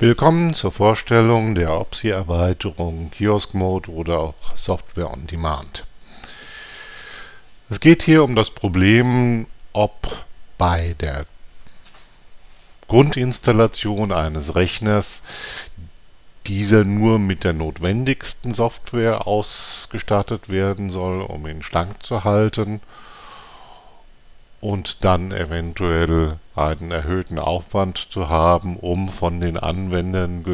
Willkommen zur Vorstellung der OPSI-Erweiterung Kiosk Mode oder auch Software on Demand. Es geht hier um das Problem, ob bei der Grundinstallation eines Rechners dieser nur mit der notwendigsten Software ausgestattet werden soll, um ihn schlank zu halten und dann eventuell einen erhöhten Aufwand zu haben, um von den Anwendern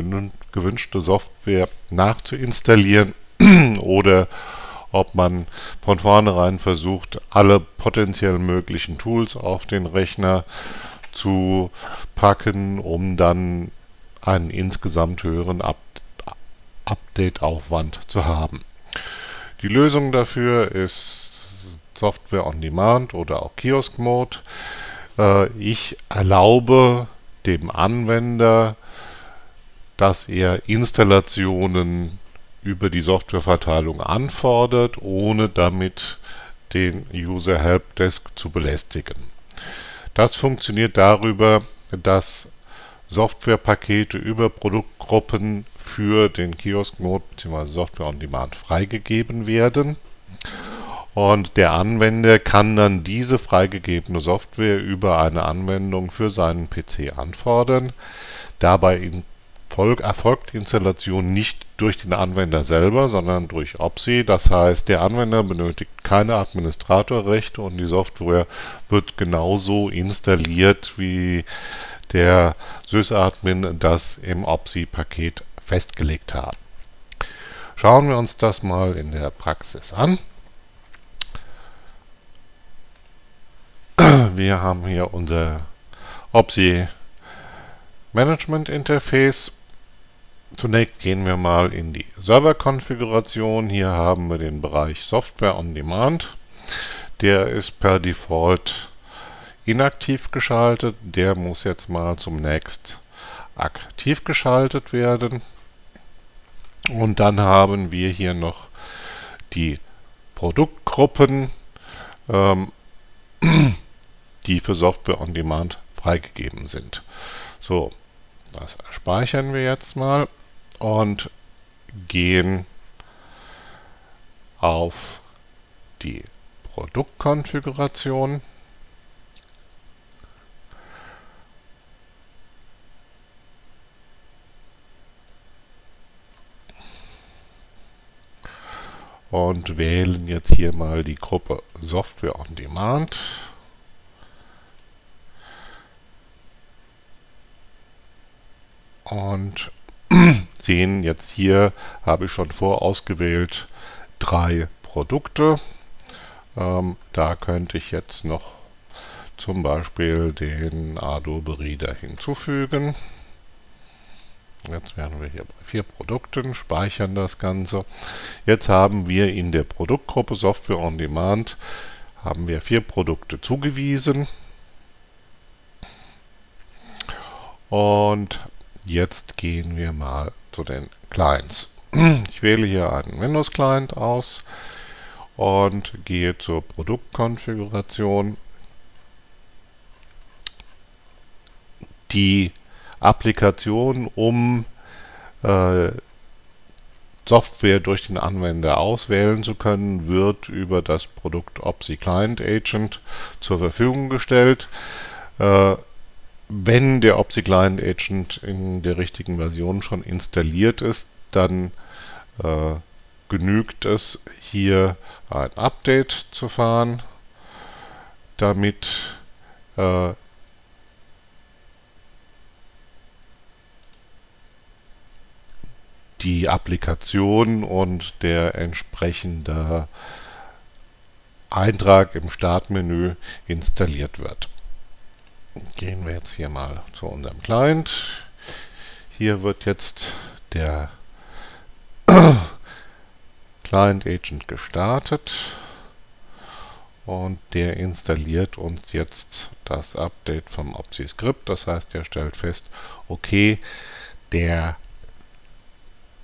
gewünschte Software nachzuinstallieren oder ob man von vornherein versucht, alle potenziell möglichen Tools auf den Rechner zu packen, um dann einen insgesamt höheren Up Update-Aufwand zu haben. Die Lösung dafür ist Software on Demand oder auch Kiosk Mode. Äh, ich erlaube dem Anwender, dass er Installationen über die Softwareverteilung anfordert, ohne damit den User Helpdesk zu belästigen. Das funktioniert darüber, dass Softwarepakete über Produktgruppen für den Kiosk Mode bzw. Software on Demand freigegeben werden und der Anwender kann dann diese freigegebene Software über eine Anwendung für seinen PC anfordern. Dabei erfolgt die Installation nicht durch den Anwender selber, sondern durch OPSI. Das heißt, der Anwender benötigt keine Administratorrechte und die Software wird genauso installiert, wie der Sysadmin das im OPSI-Paket festgelegt hat. Schauen wir uns das mal in der Praxis an. Wir haben hier unser OPSI Management Interface. Zunächst gehen wir mal in die Serverkonfiguration. Hier haben wir den Bereich Software on Demand. Der ist per Default inaktiv geschaltet. Der muss jetzt mal zunächst aktiv geschaltet werden. Und dann haben wir hier noch die Produktgruppen. Ähm, die für Software on Demand freigegeben sind. So, das speichern wir jetzt mal und gehen auf die Produktkonfiguration. und wählen jetzt hier mal die Gruppe Software on Demand. Und sehen jetzt hier, habe ich schon vorausgewählt, drei Produkte. Ähm, da könnte ich jetzt noch zum Beispiel den Adobe Reader hinzufügen. Jetzt wären wir hier bei vier Produkten, speichern das Ganze. Jetzt haben wir in der Produktgruppe Software on Demand haben wir vier Produkte zugewiesen. Und Jetzt gehen wir mal zu den Clients. Ich wähle hier einen Windows-Client aus und gehe zur Produktkonfiguration. Die Applikation, um äh, Software durch den Anwender auswählen zu können, wird über das Produkt OPSI Client Agent zur Verfügung gestellt. Äh, wenn der OPSI Client Agent in der richtigen Version schon installiert ist, dann äh, genügt es hier ein Update zu fahren, damit äh, die Applikation und der entsprechende Eintrag im Startmenü installiert wird gehen wir jetzt hier mal zu unserem Client. Hier wird jetzt der Client Agent gestartet und der installiert uns jetzt das Update vom OpsiScript. Das heißt, er stellt fest, okay, der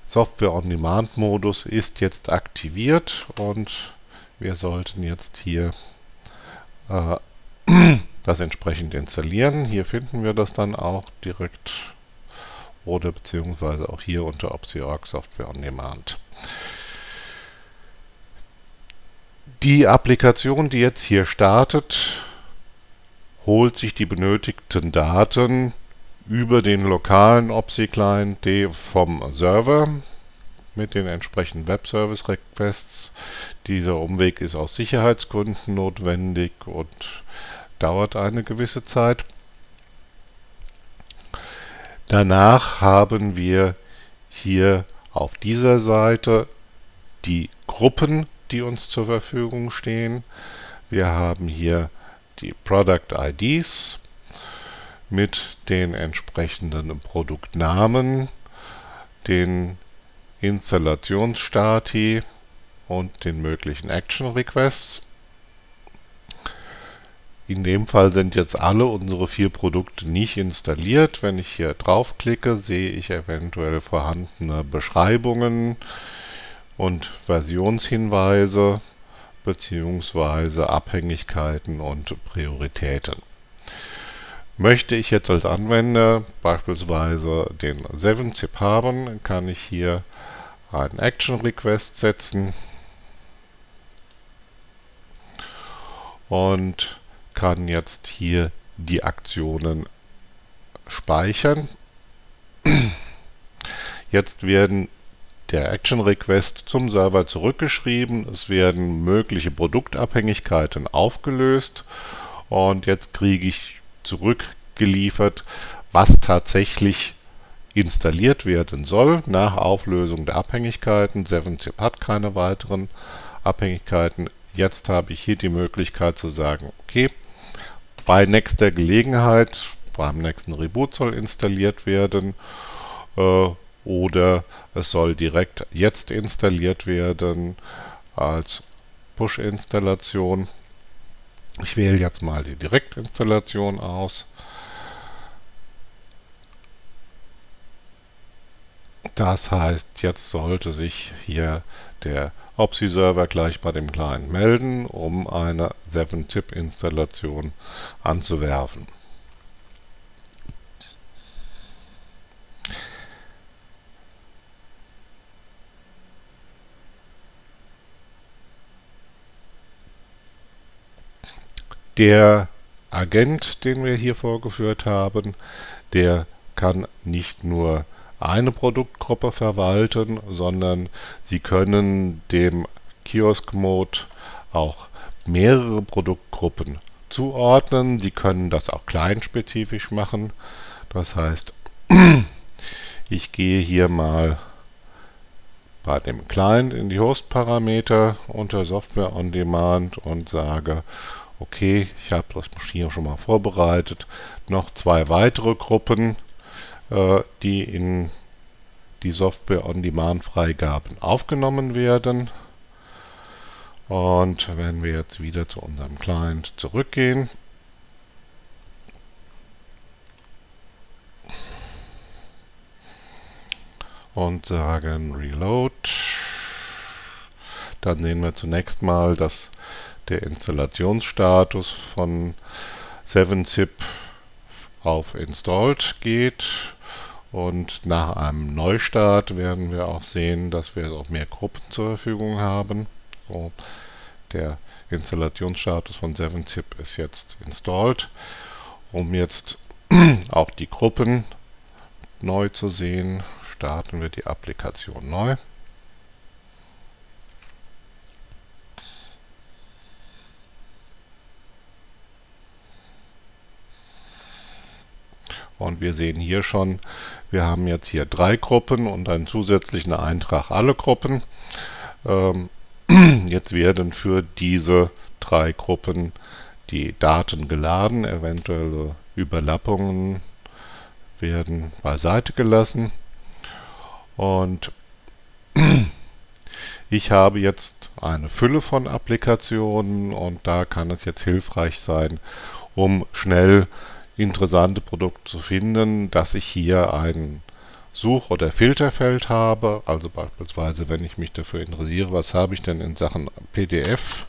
Software on Demand Modus ist jetzt aktiviert und wir sollten jetzt hier äh, das entsprechend installieren. Hier finden wir das dann auch direkt oder beziehungsweise auch hier unter OpsiOrg Software on Demand. Die Applikation, die jetzt hier startet, holt sich die benötigten Daten über den lokalen OPSI-Client vom Server mit den entsprechenden Web-Service-Requests. Dieser Umweg ist aus Sicherheitsgründen notwendig und dauert eine gewisse Zeit. Danach haben wir hier auf dieser Seite die Gruppen, die uns zur Verfügung stehen. Wir haben hier die Product IDs mit den entsprechenden Produktnamen, den Installationsstati und den möglichen Action Requests. In dem Fall sind jetzt alle unsere vier Produkte nicht installiert. Wenn ich hier draufklicke, sehe ich eventuell vorhandene Beschreibungen und Versionshinweise bzw. Abhängigkeiten und Prioritäten. Möchte ich jetzt als Anwender beispielsweise den 7-Zip haben, kann ich hier einen Action Request setzen und kann jetzt hier die Aktionen speichern. Jetzt werden der Action Request zum Server zurückgeschrieben, es werden mögliche Produktabhängigkeiten aufgelöst und jetzt kriege ich zurückgeliefert, was tatsächlich installiert werden soll nach Auflösung der Abhängigkeiten. 7-Zip hat keine weiteren Abhängigkeiten. Jetzt habe ich hier die Möglichkeit zu sagen, okay, bei nächster Gelegenheit, beim nächsten Reboot soll installiert werden äh, oder es soll direkt jetzt installiert werden als Push-Installation. Ich wähle jetzt mal die Direktinstallation aus. Das heißt, jetzt sollte sich hier der OPSI-Server gleich bei dem Client melden, um eine 7-Zip-Installation anzuwerfen. Der Agent, den wir hier vorgeführt haben, der kann nicht nur eine Produktgruppe verwalten, sondern Sie können dem Kiosk-Mode auch mehrere Produktgruppen zuordnen. Sie können das auch kleinspezifisch machen. Das heißt, ich gehe hier mal bei dem Client in die Host-Parameter unter Software on Demand und sage, okay, ich habe das hier schon mal vorbereitet, noch zwei weitere Gruppen, äh, die in die Software On-Demand-Freigaben aufgenommen werden. Und wenn wir jetzt wieder zu unserem Client zurückgehen, und sagen Reload, dann sehen wir zunächst mal, dass der Installationsstatus von 7-Zip auf Installed geht und nach einem Neustart werden wir auch sehen, dass wir auch mehr Gruppen zur Verfügung haben. So, der Installationsstatus von 7-Zip ist jetzt installed. Um jetzt auch die Gruppen neu zu sehen, starten wir die Applikation neu. Und wir sehen hier schon, wir haben jetzt hier drei Gruppen und einen zusätzlichen Eintrag alle Gruppen. Ähm, jetzt werden für diese drei Gruppen die Daten geladen, eventuelle Überlappungen werden beiseite gelassen. Und ich habe jetzt eine Fülle von Applikationen und da kann es jetzt hilfreich sein, um schnell interessante Produkte zu finden, dass ich hier ein Such- oder Filterfeld habe. Also beispielsweise, wenn ich mich dafür interessiere, was habe ich denn in Sachen PDF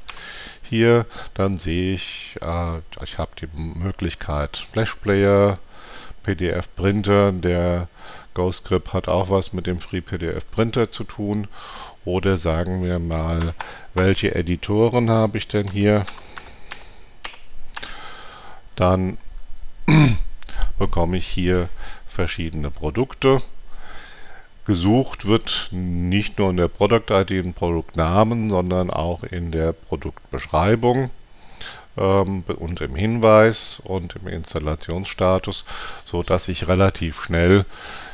hier, dann sehe ich, äh, ich habe die Möglichkeit Flash Player PDF-Printer, der GoScript hat auch was mit dem Free PDF Printer zu tun. Oder sagen wir mal, welche Editoren habe ich denn hier? Dann bekomme ich hier verschiedene Produkte. Gesucht wird nicht nur in der Product-ID und Produktnamen, sondern auch in der Produktbeschreibung ähm, und im Hinweis und im Installationsstatus, so dass ich relativ schnell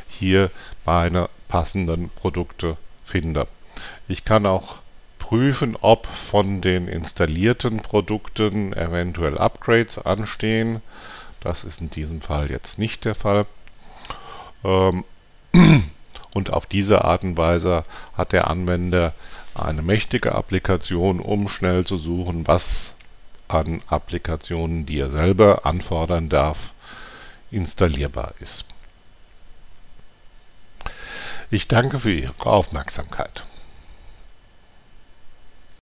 hier meine passenden Produkte finde. Ich kann auch prüfen, ob von den installierten Produkten eventuell Upgrades anstehen. Das ist in diesem Fall jetzt nicht der Fall. Ähm, und auf diese Art und Weise hat der Anwender eine mächtige Applikation, um schnell zu suchen, was an Applikationen, die er selber anfordern darf, installierbar ist. Ich danke für Ihre Aufmerksamkeit.